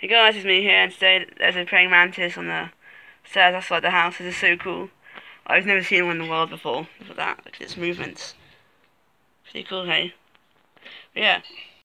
Hey guys, it's me here, and today there's a praying mantis on the stairs outside the house. This is so cool. I've never seen one in the world before. Look at that. Look at its movements. Pretty cool, hey? But yeah.